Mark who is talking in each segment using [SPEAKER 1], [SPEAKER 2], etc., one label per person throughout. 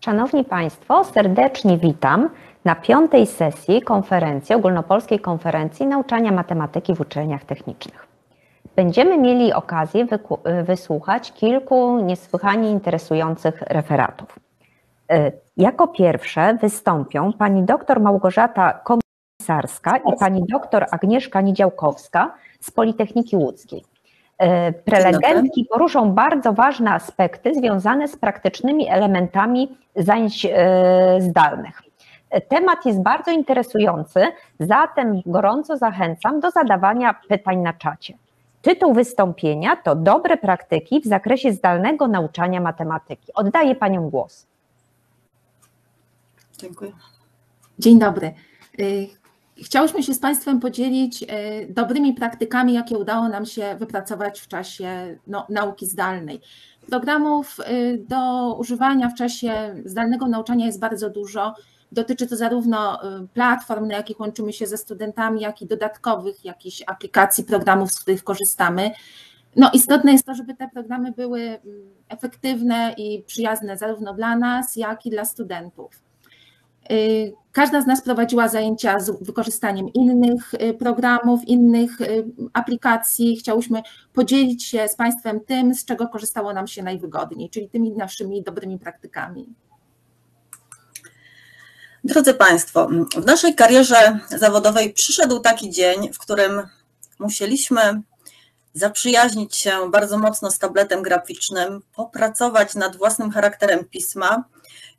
[SPEAKER 1] Szanowni Państwo, serdecznie witam na piątej sesji konferencji, ogólnopolskiej konferencji nauczania matematyki w uczelniach technicznych. Będziemy mieli okazję wysłuchać kilku niesłychanie interesujących referatów. E, jako pierwsze wystąpią pani dr Małgorzata Komisarska i pani dr Agnieszka Niedziałkowska z Politechniki Łódzkiej. E, prelegentki poruszą bardzo ważne aspekty związane z praktycznymi elementami zajęć e, zdalnych. Temat jest bardzo interesujący, zatem gorąco zachęcam do zadawania pytań na czacie. Tytuł wystąpienia to Dobre praktyki w zakresie zdalnego nauczania matematyki. Oddaję Panią głos.
[SPEAKER 2] Dziękuję. Dzień dobry. Chciałyśmy się z Państwem podzielić y, dobrymi praktykami, jakie udało nam się wypracować w czasie no, nauki zdalnej. Programów y, do używania w czasie zdalnego nauczania jest bardzo dużo. Dotyczy to zarówno platform, na jakich łączymy się ze studentami, jak i dodatkowych jakichś aplikacji, programów, z których korzystamy. No, istotne jest to, żeby te programy były mm, efektywne i przyjazne zarówno dla nas, jak i dla studentów. Y, każda z nas prowadziła zajęcia z wykorzystaniem innych y, programów, innych y, aplikacji. Chciałyśmy podzielić się z Państwem tym, z czego korzystało nam się najwygodniej, czyli tymi naszymi dobrymi praktykami.
[SPEAKER 3] Drodzy Państwo, w naszej karierze zawodowej przyszedł taki dzień, w którym musieliśmy zaprzyjaźnić się bardzo mocno z tabletem graficznym, popracować nad własnym charakterem pisma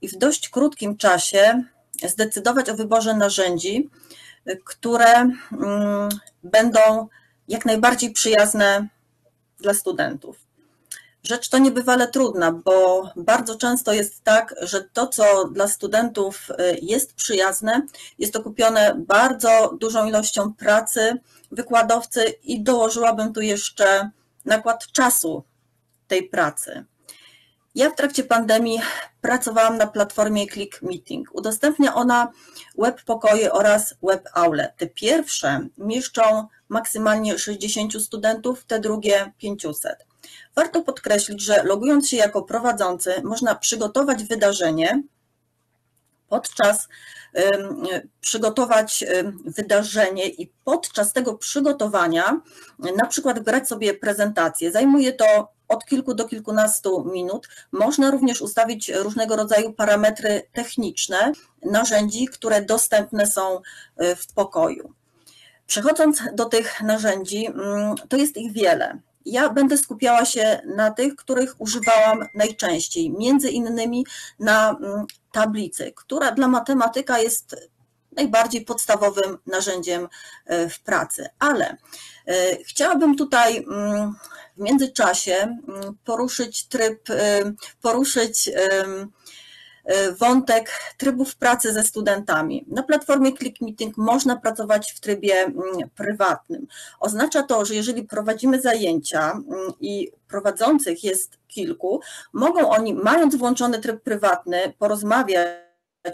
[SPEAKER 3] i w dość krótkim czasie zdecydować o wyborze narzędzi, które mm, będą jak najbardziej przyjazne dla studentów. Rzecz to niebywale trudna, bo bardzo często jest tak, że to, co dla studentów y, jest przyjazne, jest okupione bardzo dużą ilością pracy wykładowcy i dołożyłabym tu jeszcze nakład czasu tej pracy. Ja w trakcie pandemii pracowałam na platformie Click Meeting. Udostępnia ona web pokoje oraz web aule. Te pierwsze mieszczą maksymalnie 60 studentów, te drugie 500. Warto podkreślić, że logując się jako prowadzący, można przygotować wydarzenie podczas przygotować wydarzenie i podczas tego przygotowania na przykład grać sobie prezentację. Zajmuje to od kilku do kilkunastu minut. Można również ustawić różnego rodzaju parametry techniczne narzędzi, które dostępne są y, w pokoju. Przechodząc do tych narzędzi, mm, to jest ich wiele. Ja będę skupiała się na tych, których używałam najczęściej, między innymi na mm, tablicy, która dla matematyka jest najbardziej podstawowym narzędziem y, w pracy. Ale y, chciałabym tutaj mm, w międzyczasie mm, poruszyć tryb, y, poruszyć y, wątek trybów pracy ze studentami. Na platformie Click Meeting można pracować w trybie mm, prywatnym. Oznacza to, że jeżeli prowadzimy zajęcia mm, i prowadzących jest kilku, mogą oni, mając włączony tryb prywatny, porozmawiać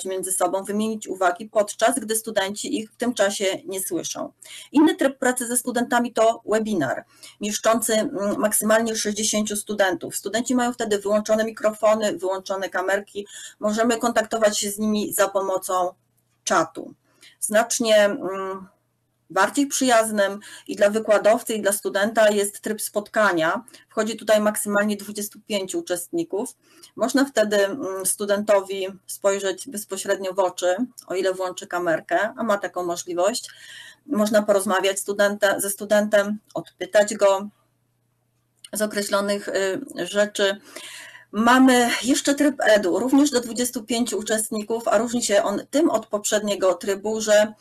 [SPEAKER 3] między sobą, wymienić uwagi, podczas gdy studenci ich w tym czasie nie słyszą. Inny tryb pracy ze studentami to webinar, mieszczący mm, maksymalnie 60 studentów. Studenci mają wtedy wyłączone mikrofony, wyłączone kamerki, możemy kontaktować się z nimi za pomocą czatu. Znacznie mm, bardziej przyjaznym i dla wykładowcy, i dla studenta jest tryb spotkania. Wchodzi tutaj maksymalnie 25 uczestników. Można wtedy mm, studentowi spojrzeć bezpośrednio w oczy, o ile włączy kamerkę, a ma taką możliwość. Można porozmawiać studenta, ze studentem, odpytać go z określonych y, rzeczy. Mamy jeszcze tryb EDU, również do 25 uczestników, a różni się on tym od poprzedniego trybu, że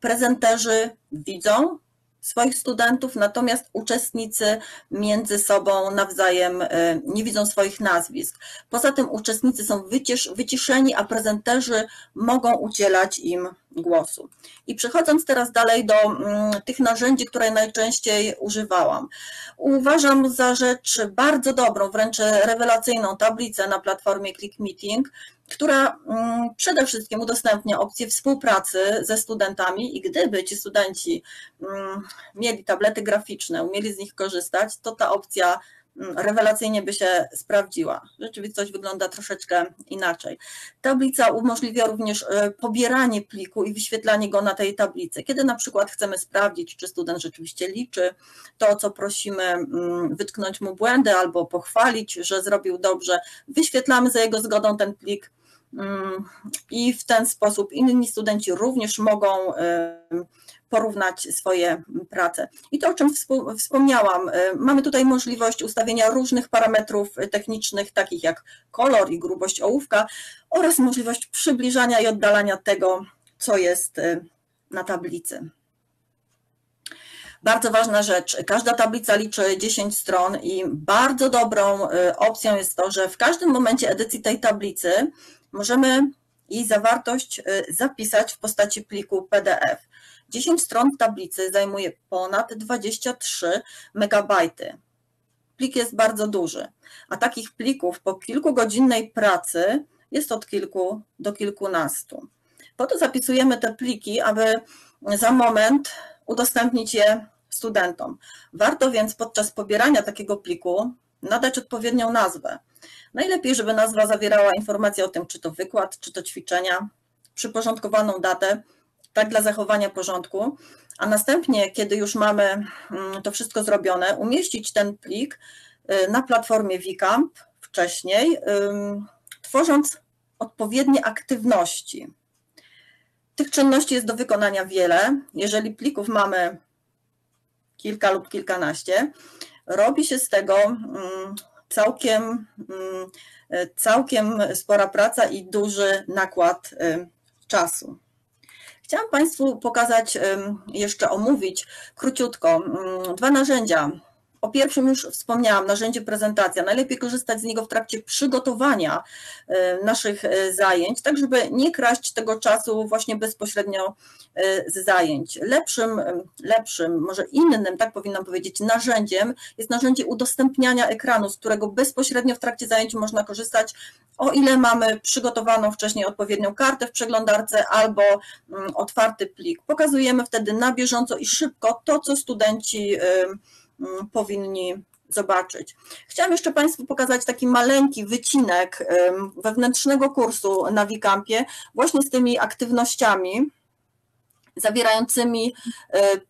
[SPEAKER 3] prezenterzy widzą swoich studentów, natomiast uczestnicy między sobą nawzajem e, nie widzą swoich nazwisk. Poza tym uczestnicy są wycisz, wyciszeni, a prezenterzy mogą udzielać im głosu. I przechodząc teraz dalej do mm, tych narzędzi, które najczęściej używałam. Uważam za rzecz bardzo dobrą, wręcz rewelacyjną tablicę na platformie Click Meeting, która mm, przede wszystkim udostępnia opcję współpracy ze studentami i gdyby ci studenci mm, mieli tablety graficzne, umieli z nich korzystać, to ta opcja mm, rewelacyjnie by się sprawdziła. Rzeczywistość wygląda troszeczkę inaczej. Tablica umożliwia również e, pobieranie pliku i wyświetlanie go na tej tablicy. Kiedy na przykład chcemy sprawdzić, czy student rzeczywiście liczy to, o co prosimy, wytknąć mu błędy albo pochwalić, że zrobił dobrze, wyświetlamy za jego zgodą ten plik i w ten sposób inni studenci również mogą porównać swoje prace. I to, o czym wspomniałam, y, mamy tutaj możliwość ustawienia różnych parametrów technicznych, takich jak kolor i grubość ołówka oraz możliwość przybliżania i oddalania tego, co jest y, na tablicy. Bardzo ważna rzecz, każda tablica liczy 10 stron i bardzo dobrą y, opcją jest to, że w każdym momencie edycji tej tablicy możemy jej zawartość zapisać w postaci pliku PDF. 10 stron tablicy zajmuje ponad 23 megabajty. Plik jest bardzo duży, a takich plików po kilkugodzinnej pracy jest od kilku do kilkunastu. Po to zapisujemy te pliki, aby za moment udostępnić je studentom. Warto więc podczas pobierania takiego pliku nadać odpowiednią nazwę. Najlepiej, żeby nazwa zawierała informacje o tym, czy to wykład, czy to ćwiczenia, przyporządkowaną datę tak dla zachowania porządku, a następnie, kiedy już mamy mm, to wszystko zrobione, umieścić ten plik y, na platformie Wicamp wcześniej, tworząc odpowiednie aktywności. Tych czynności jest do wykonania wiele. Jeżeli plików mamy kilka lub kilkanaście, robi się z tego mm, całkiem, mm, całkiem spora praca i duży nakład y, czasu. Chciałam Państwu pokazać, jeszcze omówić króciutko mm, dwa narzędzia. O pierwszym już wspomniałam, narzędzie prezentacja. Najlepiej korzystać z niego w trakcie przygotowania naszych e, zajęć, tak żeby nie kraść tego czasu właśnie bezpośrednio e, z zajęć. Lepszym, lepszym, może innym, tak powinnam powiedzieć, narzędziem jest narzędzie udostępniania ekranu, z którego bezpośrednio w trakcie zajęć można korzystać o ile mamy przygotowaną wcześniej odpowiednią kartę w przeglądarce albo mm, otwarty plik. Pokazujemy wtedy na bieżąco i szybko to, co studenci powinni zobaczyć. Chciałam jeszcze Państwu pokazać taki maleńki wycinek wewnętrznego kursu na Wikampie właśnie z tymi aktywnościami zawierającymi y,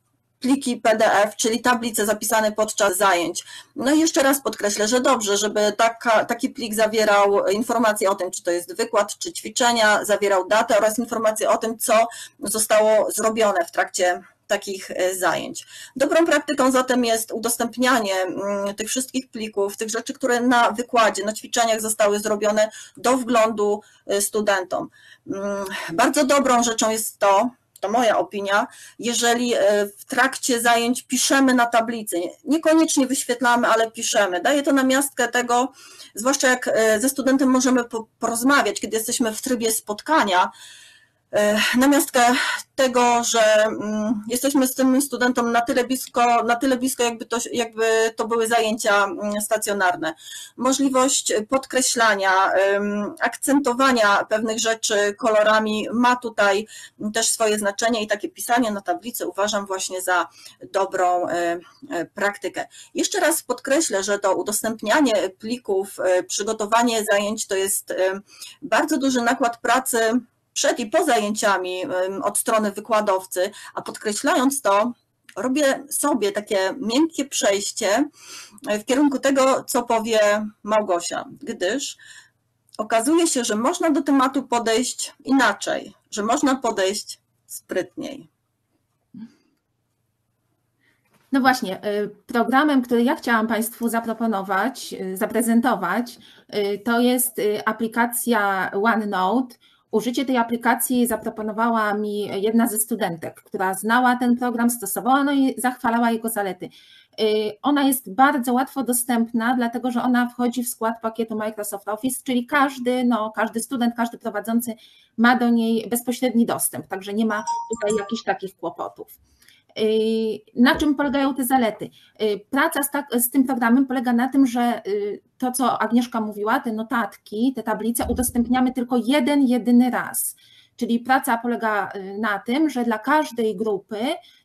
[SPEAKER 3] pliki PDF, czyli tablice zapisane podczas zajęć. No i jeszcze raz podkreślę, że dobrze, żeby taka, taki plik zawierał informacje o tym, czy to jest wykład, czy ćwiczenia, zawierał datę oraz informacje o tym, co zostało zrobione w trakcie takich e, zajęć. Dobrą praktyką zatem jest udostępnianie mm, tych wszystkich plików, tych rzeczy, które na wykładzie, na ćwiczeniach zostały zrobione do wglądu e, studentom. Mm, bardzo dobrą rzeczą jest to, to moja opinia, jeżeli e, w trakcie zajęć piszemy na tablicy, niekoniecznie wyświetlamy, ale piszemy. Daje to namiastkę tego, zwłaszcza jak ze studentem możemy porozmawiać, kiedy jesteśmy w trybie spotkania, na miastkę tego, że mm, jesteśmy z tym studentom na tyle blisko, na tyle blisko jakby, to, jakby to były zajęcia mm, stacjonarne. Możliwość podkreślania, akcentowania pewnych rzeczy kolorami ma tutaj też swoje znaczenie i takie pisanie na tablicy uważam właśnie za dobrą e, e, praktykę. Jeszcze raz podkreślę, że to udostępnianie plików, przygotowanie zajęć to jest bardzo duży nakład pracy przed i po zajęciami od strony wykładowcy, a podkreślając to, robię sobie takie miękkie przejście e, w kierunku tego, co powie Małgosia, gdyż okazuje się, że można do tematu podejść inaczej, że można podejść sprytniej.
[SPEAKER 2] No właśnie, e, programem, który ja chciałam Państwu zaproponować, e, zaprezentować, to jest aplikacja OneNote Użycie tej aplikacji zaproponowała mi jedna ze studentek, która znała ten program, stosowała no i zachwalała jego zalety. Y, ona jest bardzo łatwo dostępna, dlatego że ona wchodzi w skład pakietu Microsoft Office, czyli każdy, no, każdy student, każdy prowadzący ma do niej bezpośredni dostęp, także nie ma tutaj jakichś takich kłopotów. Y, na czym polegają te zalety? Y, praca z, tak, z, tym programem polega na tym, że y, to, co Agnieszka mówiła, te notatki, te tablice udostępniamy tylko jeden, jedyny raz. Czyli praca polega na tym, że dla każdej grupy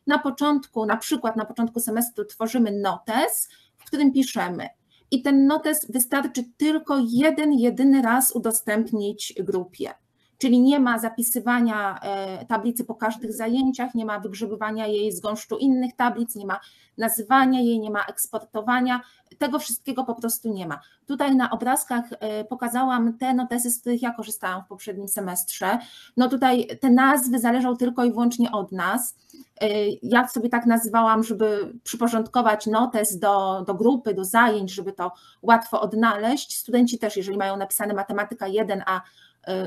[SPEAKER 2] na początku, na przykład na początku semestru tworzymy notes, w którym piszemy i ten notes wystarczy tylko jeden, jedyny raz udostępnić grupie. Czyli nie ma zapisywania e, tablicy po każdych zajęciach, nie ma wygrzebywania jej z gąszczu innych tablic, nie ma nazywania jej, nie ma eksportowania, tego wszystkiego po prostu nie ma. Tutaj na obrazkach e, pokazałam te notesy, z których ja korzystałam w poprzednim semestrze. No tutaj te nazwy zależą tylko i wyłącznie od nas. E, ja sobie tak nazywałam, żeby przyporządkować notes do, do grupy, do zajęć, żeby to łatwo odnaleźć. Studenci też, jeżeli mają napisane matematyka 1, a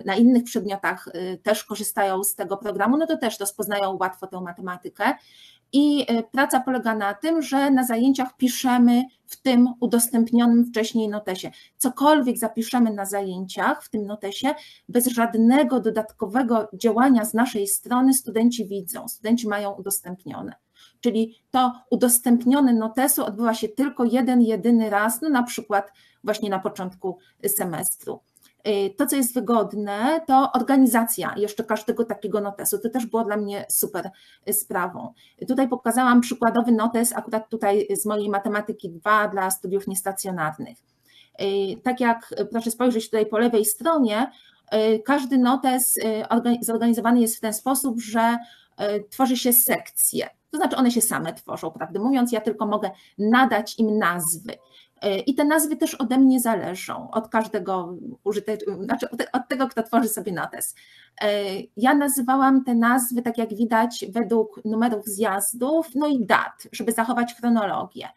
[SPEAKER 2] na innych przedmiotach y, też korzystają z tego programu, no to też rozpoznają łatwo tę matematykę. I y, praca polega na tym, że na zajęciach piszemy w tym udostępnionym wcześniej notesie. Cokolwiek zapiszemy na zajęciach w tym notesie, bez żadnego dodatkowego działania z naszej strony studenci widzą, studenci mają udostępnione. Czyli to udostępnione notesu odbywa się tylko jeden, jedyny raz, no na przykład właśnie na początku semestru. Y, to, co jest wygodne, to organizacja jeszcze każdego takiego notesu. To też było dla mnie super y, sprawą. Tutaj pokazałam przykładowy notes, akurat tutaj z mojej matematyki 2 dla studiów niestacjonarnych. Y, tak jak proszę spojrzeć tutaj po lewej stronie, każdy notes zorganizowany jest w ten sposób, że tworzy się sekcje. To znaczy one się same tworzą, prawdę mówiąc, ja tylko mogę nadać im nazwy. E, I te nazwy też ode mnie zależą, od każdego użytecznika, znaczy od tego, kto tworzy sobie notes. E, ja nazywałam te nazwy, tak jak widać, według numerów zjazdów, no i dat, żeby zachować chronologię.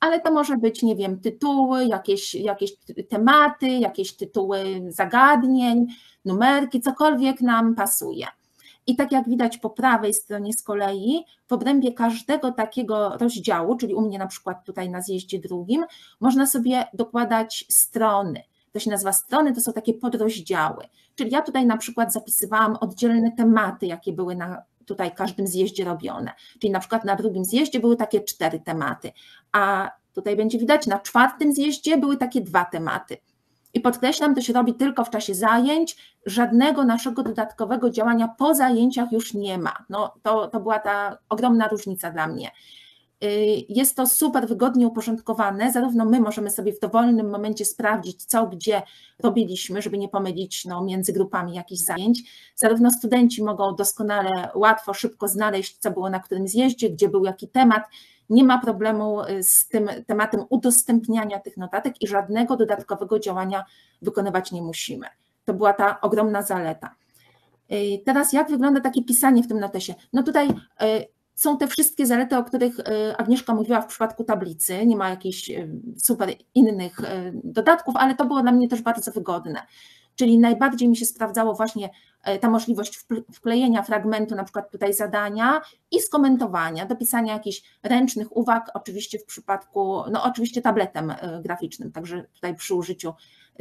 [SPEAKER 2] Ale to może być, nie wiem, tytuły, jakieś, jakieś tematy, jakieś tytuły zagadnień, numerki, cokolwiek nam pasuje. I tak jak widać po prawej stronie z kolei, w obrębie każdego takiego rozdziału, czyli u mnie na przykład tutaj na zjeździe drugim, można sobie dokładać strony. To się nazywa strony, to są takie podrozdziały. Czyli ja tutaj na przykład zapisywałam oddzielne tematy, jakie były na tutaj każdym zjeździe robione. Czyli na przykład na drugim zjeździe były takie cztery tematy, a tutaj będzie widać, na czwartym zjeździe były takie dwa tematy. I podkreślam, to się robi tylko w czasie zajęć, żadnego naszego dodatkowego działania po zajęciach już nie ma. No, to, to była ta ogromna różnica dla mnie. Y, jest to super wygodnie uporządkowane, zarówno my możemy sobie w dowolnym momencie sprawdzić, co gdzie robiliśmy, żeby nie pomylić no, między grupami jakichś zajęć, zarówno studenci mogą doskonale, łatwo, szybko znaleźć, co było na którym zjeździe, gdzie był jaki temat, nie ma problemu y, z tym tematem udostępniania tych notatek i żadnego dodatkowego działania wykonywać nie musimy. To była ta ogromna zaleta. Y, teraz jak wygląda takie pisanie w tym notesie? No tutaj y, są te wszystkie zalety, o których Agnieszka mówiła w przypadku tablicy. Nie ma jakichś super innych dodatków, ale to było dla mnie też bardzo wygodne. Czyli najbardziej mi się sprawdzało właśnie e, ta możliwość wklejenia fragmentu, na przykład tutaj zadania i skomentowania, dopisania jakichś ręcznych uwag, oczywiście w przypadku, no oczywiście tabletem e, graficznym, także tutaj przy użyciu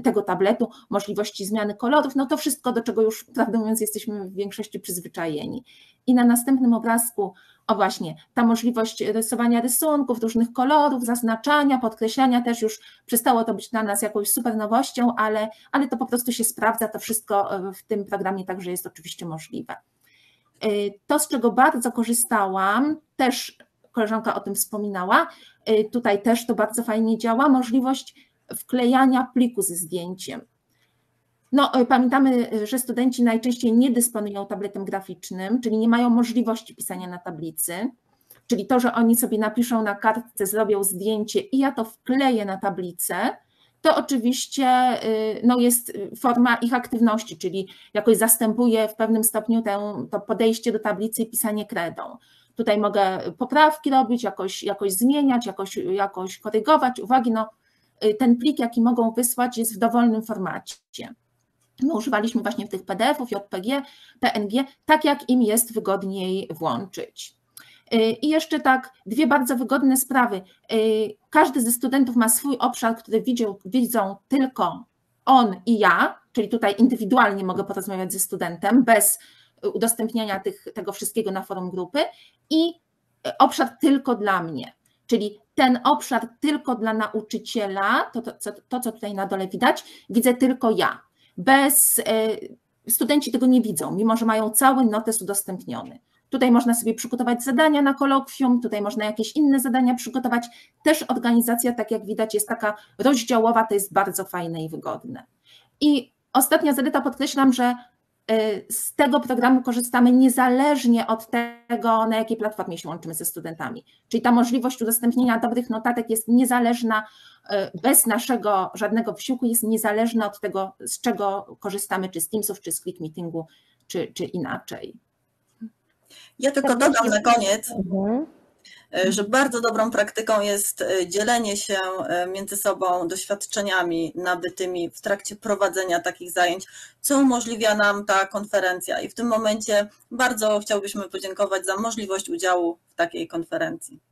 [SPEAKER 2] tego tabletu, możliwości zmiany kolorów, no to wszystko, do czego już, prawdę mówiąc, jesteśmy w większości przyzwyczajeni. I na następnym obrazku o właśnie, ta możliwość rysowania rysunków, różnych kolorów, zaznaczania, podkreślania też już przestało to być dla nas jakąś super nowością, ale, ale to po prostu się sprawdza, to wszystko e, w tym programie także jest oczywiście możliwe. E, to, z czego bardzo korzystałam, też koleżanka o tym wspominała, e, tutaj też to bardzo fajnie działa, możliwość wklejania pliku ze zdjęciem. No, e, pamiętamy, e, że studenci najczęściej nie dysponują tabletem graficznym, czyli nie mają możliwości pisania na tablicy. Czyli to, że oni sobie napiszą na kartce, zrobią zdjęcie i ja to wkleję na tablicę, to oczywiście e, no, jest forma ich aktywności, czyli jakoś zastępuje w pewnym stopniu to podejście do tablicy i pisanie kredą. Tutaj mogę poprawki robić, jakoś, jakoś zmieniać, jakoś, jakoś korygować uwagi. No, ten plik, jaki mogą wysłać, jest w dowolnym formacie. My używaliśmy właśnie tych PDF-ów, JPG, PNG, tak jak im jest wygodniej włączyć. Y, I jeszcze tak, dwie bardzo wygodne sprawy. Y, każdy ze studentów ma swój obszar, który widzą, tylko on i ja, czyli tutaj indywidualnie mogę porozmawiać ze studentem bez udostępniania tych, tego wszystkiego na forum grupy i obszar tylko dla mnie, czyli ten obszar tylko dla nauczyciela, to, to, to co tutaj na dole widać, widzę tylko ja bez, e, studenci tego nie widzą, mimo że mają cały notes udostępniony. Tutaj można sobie przygotować zadania na kolokwium, tutaj można jakieś inne zadania przygotować. Też organizacja, tak jak widać, jest taka rozdziałowa, to jest bardzo fajne i wygodne. I ostatnia zaleta podkreślam, że z tego programu korzystamy niezależnie od tego, na jakiej platformie się łączymy ze studentami. Czyli ta możliwość udostępnienia dobrych notatek jest niezależna, y, bez naszego żadnego wysiłku, jest niezależna od tego, z czego korzystamy, czy z Teamsów, czy z Click Meetingu, czy, czy inaczej.
[SPEAKER 3] Ja tylko dodam na koniec,
[SPEAKER 1] Mhm.
[SPEAKER 3] E, że bardzo dobrą praktyką jest e, dzielenie się e, między sobą doświadczeniami nabytymi w trakcie prowadzenia takich zajęć, co umożliwia nam ta konferencja. I w tym momencie bardzo chciałbyśmy podziękować za możliwość udziału w takiej konferencji.